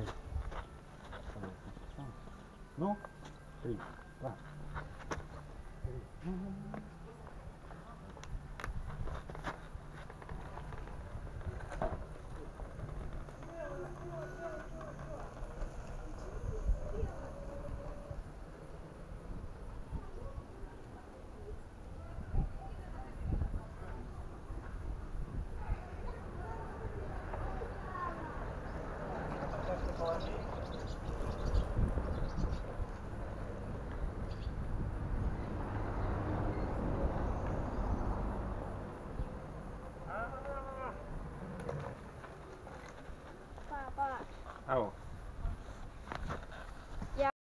5, 6, 7, 8, 9, 10. Oh.